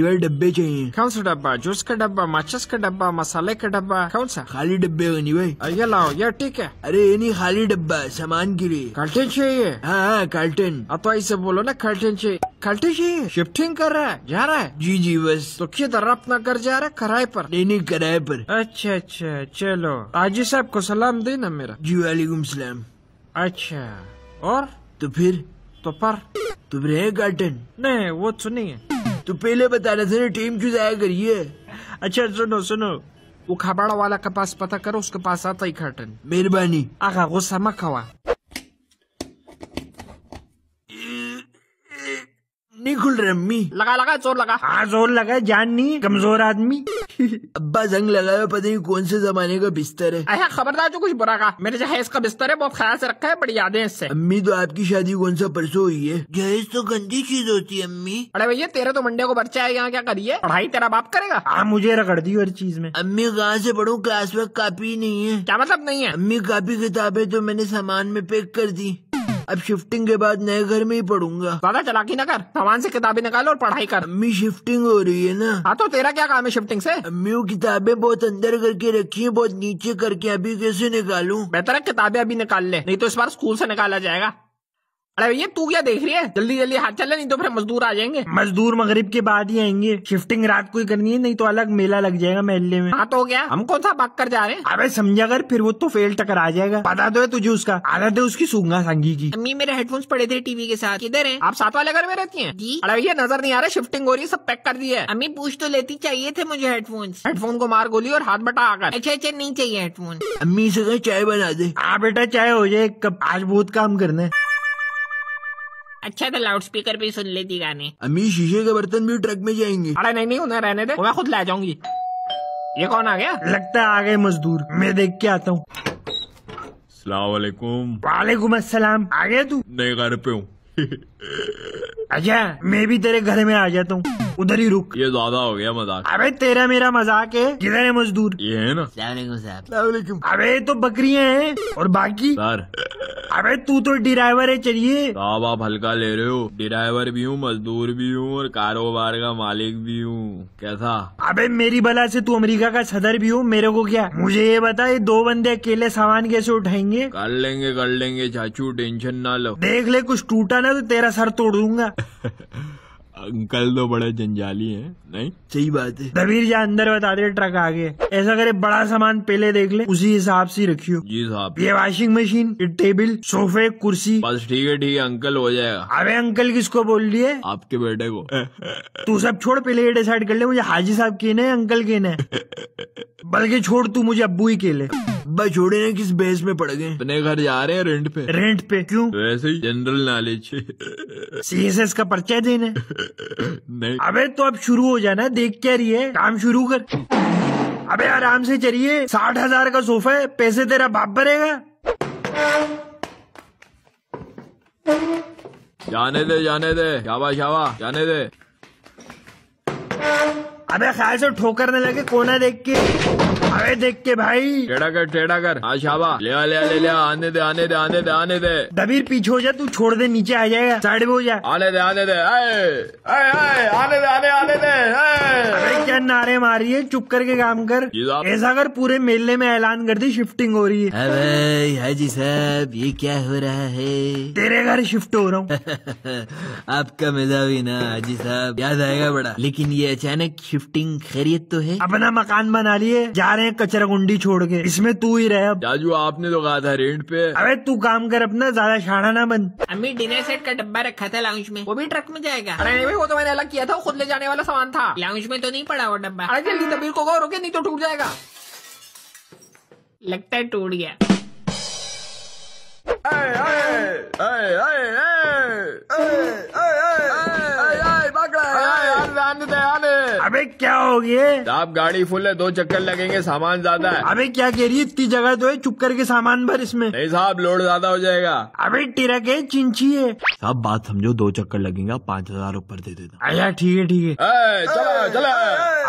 ये डब्बे चाहिए। कौन सा डब्बा? जूस का डब्बा माचिस का डब्बा मसाले का डब्बा कौन सा खाली डब्बे गनी भाई। ये लाओ ये ठीक है। अरे ये नहीं खाली डब्बा सामान के लिए। कर्टन चाहिए? हाँ हाँ कार्टन। अब तो ऐसे बोलो ना कर्टन चाहिए। कर्टन चाहिए? शिफ्टिंग कर रहा है जा रहा है? जी जी बस। तो किधर अपना घर जा रहा है? किराए पर। नहीं नहीं किराए पर। अच्छा अच्छा चलो। आजी साहब को सलाम देना मेरा। जी वालेकुम सलाम। अच्छा और? तो फिर? तो पर? तो फिर है कार्टन। नहीं वो सुनिए तो पहले बताना था टीम क्यों जाया करिए अच्छा सुनो सुनो। वो खबाड़ा वाला के पास पता करो उसके पास आता ही खटन मेहरबानी। आगा गुस्सा मत खवा। नहीं खुल रहे अम्मी लगा लगा ज़ोर लगा। हाँ ज़ोर लगा जान नहीं कमज़ोर आदमी। अब्बा जंग लगाया पता नहीं कौन से जमाने का बिस्तर है। अरे खबरदार जो कुछ बुरा का मेरे जहेज का बिस्तर है बहुत ख्याल से रखा है बड़ी यादें हैं इससे। अम्मी तो आपकी शादी कौन सा परसों हुई है? जहेज तो गंदी चीज़ होती है अम्मी। अरे भैया तेरे तो मंडे को बच्चा है यहाँ क्या करिए? पढ़ाई तेरा बाप करेगा? हाँ मुझे रगड़ दी हर चीज़ में। अम्मी कहाँ से पढ़ू? क्लास में कापी नहीं है। क्या मतलब नहीं है? अम्मी कापी किताबें तो मैंने सामान में पैक कर दी। अब शिफ्टिंग के बाद नए घर में ही पढ़ूँगा। ज़्यादा चलाकी न कर। सामान से किताबें निकाल और पढ़ाई कर। अम्मी शिफ्टिंग हो रही है ना? हाँ तो तेरा क्या काम है शिफ्टिंग से? अम्मी वो किताबें बहुत अंदर करके रखी है बहुत नीचे करके अभी कैसे निकालू? बेहतर है किताबें अभी निकाल ले नहीं तो इस बार स्कूल से निकाला जाएगा। अरे भैया तू क्या देख रही है? जल्दी जल्दी हाथ चल नहीं तो फिर मजदूर आ जाएँगे। मजदूर मगरिब के बाद ही आएँगे। शिफ्टिंग रात को ही करनी है नहीं तो अलग मेला लग जाएगा महल्ले में। हाँ तो क्या हम कौन सा भाग कर जा रहे हैं? अबे समझा कर फिर वो तो फेल टकर आ जाएगा। पता तो है तुझे उसका। आदत है उसकी सूँगा संगी की। अम्मी मेरे हेडफोन्स पड़े थे टीवी के साथ। किधर है? आप साथ वाले घर में रहती है? जी। अरे भैया नज़र नहीं आ रहा शिफ्टिंग हो रही है सब पैक कर दिया है। अम्मी पूछ तो लेती चाहिए थे मुझे हेडफोन हेडफोन को मार गोली और हाथ बटा आकर। अच्छा अच्छा नहीं चाहिए हेडफोन अम्मी से चाय बना दे। हाँ बेटा चाय हो जाए कब आज बहुत काम करना है। अच्छा तो लाउड स्पीकर पे सुन लेती गाने। अम्मी शीशे के बर्तन भी ट्रक में जाएँगे। अरे नहीं नहीं उन्हें रहने दे। मैं खुद ला जाऊँगी। ये कौन आ गया? लगता है आ गए मजदूर। मैं देख के आता हूँ। सलामकुम वालेकुम। असलम आ गया तू। नहीं घर पे हूँ। अच्छा मैं भी तेरे घर में आ जाता हूँ। उधर ही रुक। ये ज़्यादा हो गया मज़ाक। अबे तेरा मेरा मज़ाक है। किधर है मजदूर? ये है ना। सलामकुम अबे तो बकरियाँ हैं। और बाकी? सर। अबे तू तो ड्राइवर है चलिए। साहब आप हल्का ले रहे हो। ड्राइवर भी हूँ मजदूर भी हूँ और कारोबार का मालिक भी हूँ। कैसा? अबे मेरी बला से तू अमेरिका का सदर भी हूँ मेरे को क्या? मुझे ये बता ये दो बंदे अकेले सामान कैसे उठाएँगे? कर लेंगे कर लेंगे चाचू टेंशन ना लो। देख ले कुछ टूटा ना तो तेरा सर तोड़ दूँगा। अंकल तो बड़े जंजाली हैं नहीं? सही बात है। दबीर जा अंदर बता दे ट्रक आगे। ऐसा करे बड़ा सामान पहले देख ले उसी हिसाब से रखियो। जी साहब। ये वॉशिंग मशीन ये टेबल सोफे कुर्सी। बस ठीक है ठीक है अंकल हो जाएगा। अबे अंकल किसको बोल रही है? आपके बेटे को। तू सब छोड़ पहले ये डिसाइड कर ले मुझे हाजी साहब कहना है अंकल कहना है बल्कि छोड़ तू मुझे अब्बू ही कहले अब्बा छोड़े ना किस बेस में पड़ गए। अपने घर जा रहे हैं रेंट पे? रेंट पे क्यों? वैसे ही general knowledge C S S का पर्चा देना है। नहीं। अबे तो अब शुरू हो जाना देख क्या रही है। काम शुरू कर। अबे आराम से चलिए। साठ हज़ार का सोफा है पैसे तेरा बाप भरेगा। जाने दे जाने दे। शाबा शाबा जाने दे। अबे ख्याल से ठोकर न लगे कोना देख के। अबे देख के भाई। टेढ़ा कर टेढ़ा कर हाँ शाबा। ले आ, ले आ, ले ले आ, आने दे आने दे आने दे आने दे। दबीर पीछे हो जा तू छोड़ दे नीचे आ जाएगा साइड में हो जा। आने दे आने दे आए, आए, आए, आने दे आने आने दे आए। अबे क्या नारे मारी है? चुप करके काम कर। ऐसा कर पूरे मेले में ऐलान कर दी शिफ्टिंग हो रही है। अरे हाजी साहब ये क्या हो रहा है? तेरे घर शिफ्ट हो रहा हूँ। आपका मज़ा भी ना हाजी साहब याद आएगा बड़ा। लेकिन ये अचानक शिफ्टिंग खैरियत तो है? अपना मकान बना लिए जा रहे हैं कचरागुंडी छोड़ के इसमें तू ही रहे राजू आपने तो कहा था रेंट पे अरे तू काम कर अपना ज़्यादा शाना ना बन अम्मी डिनर सेट का डब्बा रखा था लाउंज में वो भी ट्रक में जाएगा अरे नहीं वो तो मैंने अलग किया था वो खुद ले जाने वाला सामान था लाउंज में तो नहीं पड़ा वो डब्बा अरे जल्दी तबीर को रोके नहीं तो टूट जाएगा लगता है टूट गया अबे क्या हो गया? साहब गाड़ी फुल है दो चक्कर लगेंगे सामान ज़्यादा है। अबे क्या कह रही है? इतनी जगह तो है चुप करके सामान भर इसमें। नहीं साहब लोड ज़्यादा हो जाएगा। अबे टिरक है? चिंची है। साहब बात समझो दो चक्कर लगेगा पाँच हज़ार ऊपर दे देता आया ठीक है ठीक है। ए, चलो चलो।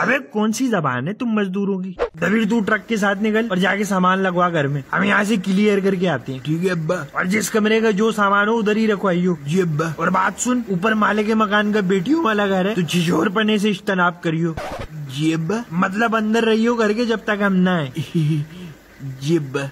अबे कौन सी जबान है तुम मजदूरों की? दबीर तू ट्रक के साथ निकल और जाके सामान लगवा घर में। हम यहाँ से क्लियर करके आते हैं। ठीक है अब्बा। और जिस कमरे का जो सामान हो उधर ही रखवाइयो जी अब्बा। और बात सुन ऊपर माले के मकान का बेटियों वाला घर है तो झिझोर पने से इज्तनाब करियो। जी अब्बा मतलब अंदर रहियो घर के जब तक हम ना आए। जी अब्बा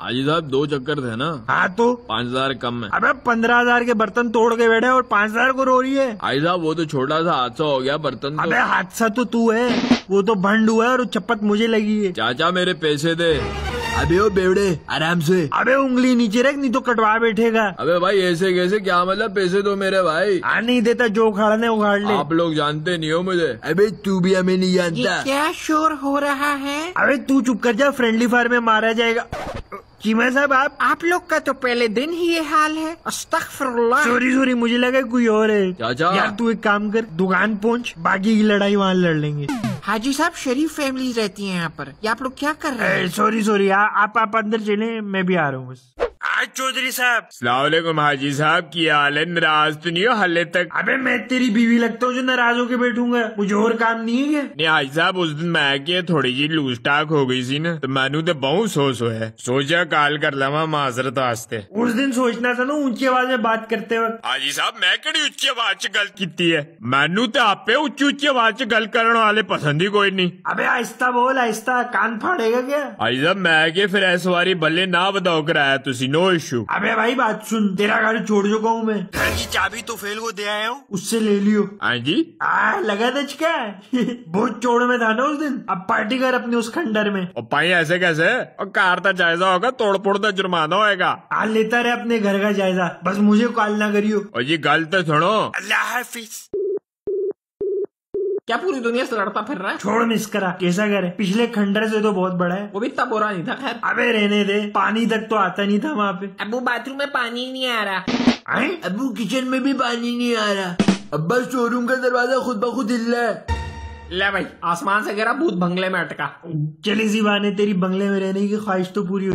हाजी साहब दो चक्कर थे ना? हाँ तो? पाँच हज़ार कम है। अबे पंद्रह हज़ार के बर्तन तोड़ के बैठे और पाँच हज़ार को रो रही है। हाजी साहब वो तो छोटा सा हादसा हो गया बर्तन तो। अबे हादसा तो तू है। वो तो भंड हुआ है और चपत मुझे लगी है। चाचा मेरे पैसे दे। अबे ओ बेवड़े आराम से। अबे उंगली नीचे रख नहीं तो कटवा बैठेगा। अबे भाई ऐसे कैसे? क्या मतलब? पैसे दो मेरे भाई। आ नहीं देता जो उखाड़ने उखाड़ ले। आप लोग जानते नहीं हो मुझे। अबे तू भी हमें नहीं ये जानता। क्या शोर हो रहा है? अबे तू चुप कर जा फ्रेंडली फायर में मारा जाएगा। चीमा साहब आप आप लोग का तो पहले दिन ही ये हाल है। अस्तगफिरुल्लाह। सॉरी सॉरी मुझे लगा कोई और है। चाचा। यार तू एक काम कर दुकान पहुँच बाकी की लड़ाई वहाँ लड़ लेंगे। हाजी साहब शरीफ फैमिली रहती है यहाँ पर। ये आप लोग क्या कर रहे हैं? सॉरी सॉरी आप आप अंदर चले मैं भी आ रहा हूँ बस। चौधरी साहब। सलामकुम हाजी साहब की हाल है? नाराज़ तो नहीं हो हाले तक? अबे मैं तेरी बीवी लगता हूँ जो नाराज़ होके बैठूँगा। मुझे और काम नहीं है क्या? नहीं हाजी साहब उस दिन मैं की थोड़ी जी लूज टाक हो गई सी ना तो मैनू तो बहुत सोच होया। सोचा काल कर लवा माजरत वास्ते उस दिन सोचना था ना ऊँची आवाज़ में बात करते वक्त। हाजी साहब मैं किहड़ी उच्ची आवाज़ च गल की है। मैनू तो आपे उच्ची उच्ची आवाज़ च गल करने वाले पसंद ही कोई नहीं। अबे आहिस्ता बोल आहिस्ता कान फाड़ेगा क्या? हाजी साहब मैं के फिर इस बारी बल्ले ना बताओ कराया तुसी नो इशू अबे भाई बात सुन। तेरा गाड़ी छोड़ चुका हूँ मैं। घर की चाबी तो फेल को दे आया हूँ। उससे ले लियो। हाँ जी। आ लगा दचका बहुत चोड़ में था ना उस दिन। अब पार्टी कर अपने उस खंडर में। और पाई ऐसे कैसे? और कार तो जायजा होगा तोड़ फोड़ तो जुर्माना होएगा। आ लेता रहे अपने घर का जायजा। बस मुझे कॉल ना करियो। और ये गल तो सुनो। अल्लाह हाफिज। क्या पूरी दुनिया से लड़ता फिर रहा है? छोड़ मिस करा कैसा करे पिछले खंडर से तो बहुत बड़ा है। वो भी इतना बुरा नहीं था खैर। अबे रहने दे पानी तक तो आता नहीं था वहाँ पे। अबू बाथरूम में पानी ही नहीं आ रहा? अबू किचन में भी पानी नहीं आ रहा। अब्बा शोरूम का दरवाज़ा खुद ब खुद हिल रहा है। ले भाई आसमान से गिरा भूत बंगले में अटका। चली सी बाने तेरी बंगले में रहने की ख्वाहिश तो पूरी